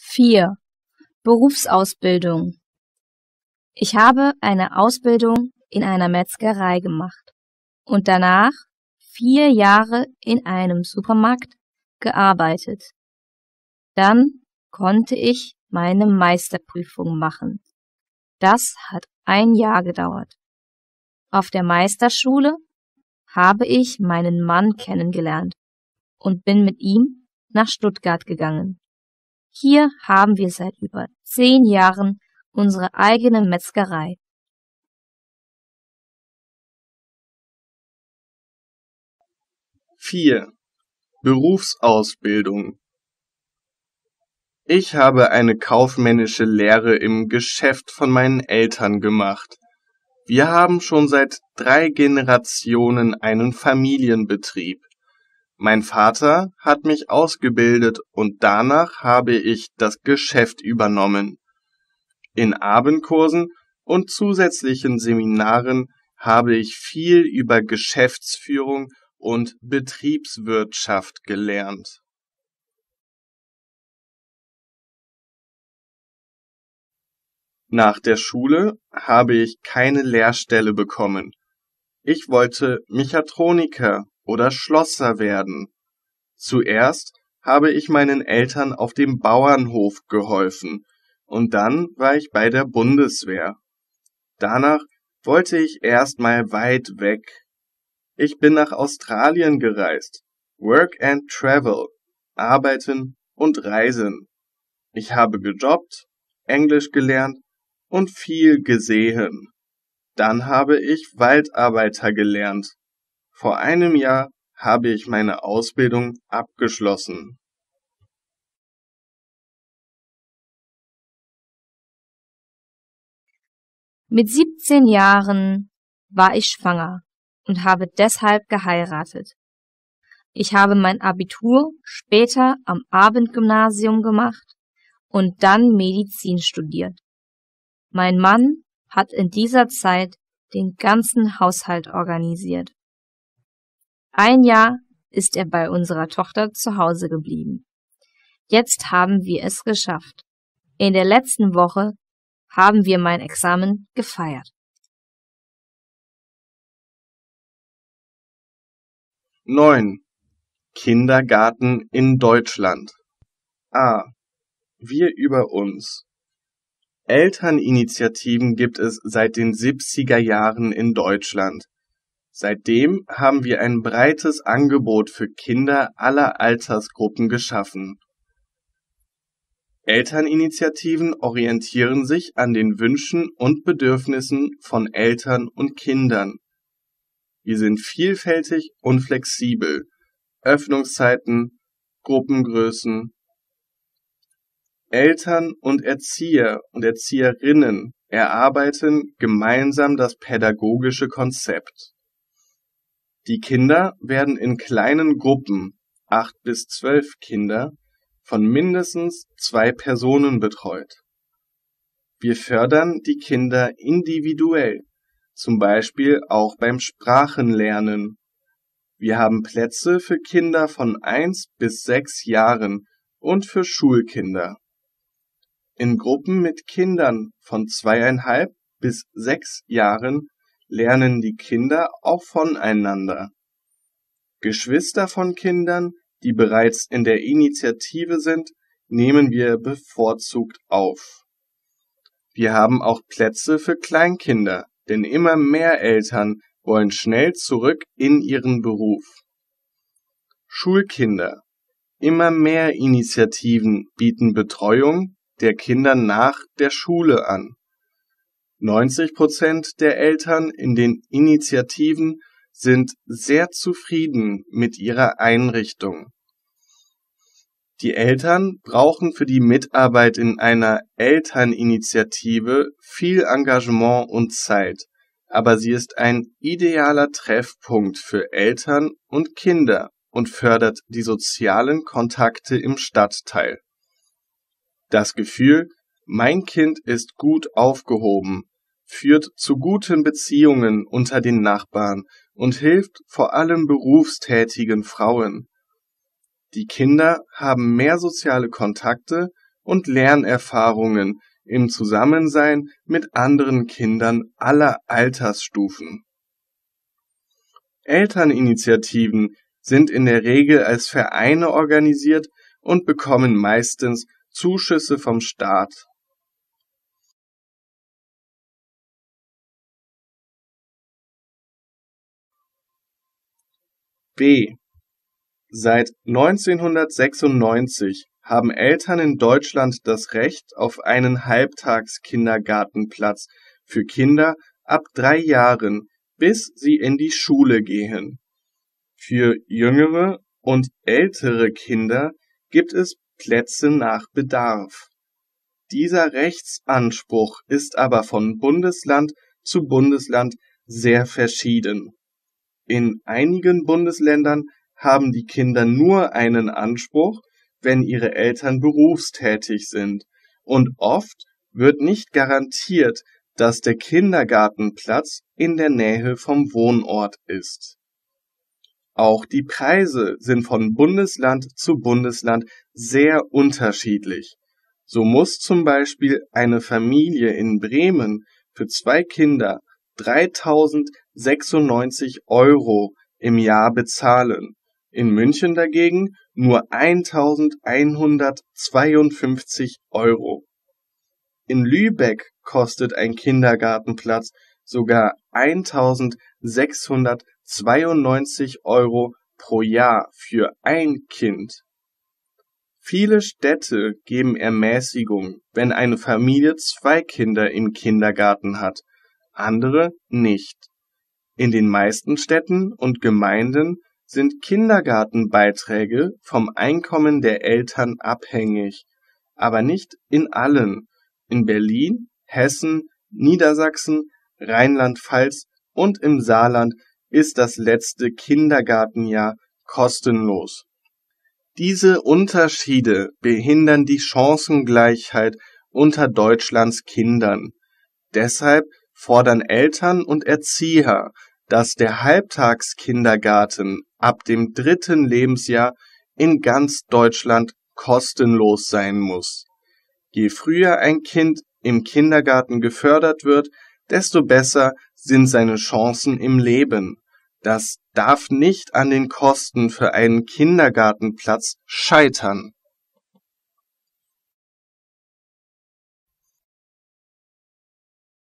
4. Berufsausbildung Ich habe eine Ausbildung in einer Metzgerei gemacht und danach vier Jahre in einem Supermarkt gearbeitet. Dann konnte ich meine Meisterprüfung machen. Das hat ein Jahr gedauert. Auf der Meisterschule habe ich meinen Mann kennengelernt und bin mit ihm nach Stuttgart gegangen. Hier haben wir seit über zehn Jahren unsere eigene Metzgerei. Vier Berufsausbildung Ich habe eine kaufmännische Lehre im Geschäft von meinen Eltern gemacht. Wir haben schon seit drei Generationen einen Familienbetrieb. Mein Vater hat mich ausgebildet und danach habe ich das Geschäft übernommen. In Abendkursen und zusätzlichen Seminaren habe ich viel über Geschäftsführung und Betriebswirtschaft gelernt. Nach der Schule habe ich keine Lehrstelle bekommen. Ich wollte Mechatroniker oder Schlosser werden. Zuerst habe ich meinen Eltern auf dem Bauernhof geholfen und dann war ich bei der Bundeswehr. Danach wollte ich erst mal weit weg. Ich bin nach Australien gereist. Work and Travel. Arbeiten und Reisen. Ich habe gejobbt, Englisch gelernt und viel gesehen. Dann habe ich Waldarbeiter gelernt vor einem Jahr habe ich meine Ausbildung abgeschlossen. Mit 17 Jahren war ich schwanger und habe deshalb geheiratet. Ich habe mein Abitur später am Abendgymnasium gemacht und dann Medizin studiert. Mein Mann hat in dieser Zeit den ganzen Haushalt organisiert. Ein Jahr ist er bei unserer Tochter zu Hause geblieben. Jetzt haben wir es geschafft. In der letzten Woche haben wir mein Examen gefeiert. Neun. Kindergarten in Deutschland. A. Wir über uns. Elterninitiativen gibt es seit den 70er Jahren in Deutschland. Seitdem haben wir ein breites Angebot für Kinder aller Altersgruppen geschaffen. Elterninitiativen orientieren sich an den Wünschen und Bedürfnissen von Eltern und Kindern. Wir sind vielfältig und flexibel. Öffnungszeiten, Gruppengrößen. Eltern und Erzieher und Erzieherinnen erarbeiten gemeinsam das pädagogische Konzept. Die Kinder werden in kleinen Gruppen (acht bis zwölf Kinder) von mindestens zwei Personen betreut. Wir fördern die Kinder individuell, zum Beispiel auch beim Sprachenlernen. Wir haben Plätze für Kinder von eins bis sechs Jahren und für Schulkinder. In Gruppen mit Kindern von zweieinhalb bis sechs Jahren lernen die Kinder auch voneinander. Geschwister von Kindern, die bereits in der Initiative sind, nehmen wir bevorzugt auf. Wir haben auch Plätze für Kleinkinder, denn immer mehr Eltern wollen schnell zurück in ihren Beruf. Schulkinder. Immer mehr Initiativen bieten Betreuung der Kinder nach der Schule an. 90 Prozent der Eltern in den Initiativen sind sehr zufrieden mit ihrer Einrichtung. Die Eltern brauchen für die Mitarbeit in einer Elterninitiative viel Engagement und Zeit, aber sie ist ein idealer Treffpunkt für Eltern und Kinder und fördert die sozialen Kontakte im Stadtteil. Das Gefühl, mein Kind ist gut aufgehoben, führt zu guten Beziehungen unter den Nachbarn und hilft vor allem berufstätigen Frauen. Die Kinder haben mehr soziale Kontakte und Lernerfahrungen im Zusammensein mit anderen Kindern aller Altersstufen. Elterninitiativen sind in der Regel als Vereine organisiert und bekommen meistens Zuschüsse vom Staat. B. Seit 1996 haben Eltern in Deutschland das Recht auf einen Halbtagskindergartenplatz für Kinder ab drei Jahren, bis sie in die Schule gehen. Für jüngere und ältere Kinder gibt es Plätze nach Bedarf. Dieser Rechtsanspruch ist aber von Bundesland zu Bundesland sehr verschieden. In einigen Bundesländern haben die Kinder nur einen Anspruch, wenn ihre Eltern berufstätig sind, und oft wird nicht garantiert, dass der Kindergartenplatz in der Nähe vom Wohnort ist. Auch die Preise sind von Bundesland zu Bundesland sehr unterschiedlich. So muss zum Beispiel eine Familie in Bremen für zwei Kinder 3096 Euro im Jahr bezahlen, in München dagegen nur 1152 Euro. In Lübeck kostet ein Kindergartenplatz sogar 1692 Euro pro Jahr für ein Kind. Viele Städte geben Ermäßigung, wenn eine Familie zwei Kinder im Kindergarten hat, andere nicht. In den meisten Städten und Gemeinden sind Kindergartenbeiträge vom Einkommen der Eltern abhängig, aber nicht in allen. In Berlin, Hessen, Niedersachsen, Rheinland-Pfalz und im Saarland ist das letzte Kindergartenjahr kostenlos. Diese Unterschiede behindern die Chancengleichheit unter Deutschlands Kindern. Deshalb fordern Eltern und Erzieher dass der Halbtagskindergarten ab dem dritten Lebensjahr in ganz Deutschland kostenlos sein muss. Je früher ein Kind im Kindergarten gefördert wird, desto besser sind seine Chancen im Leben. Das darf nicht an den Kosten für einen Kindergartenplatz scheitern.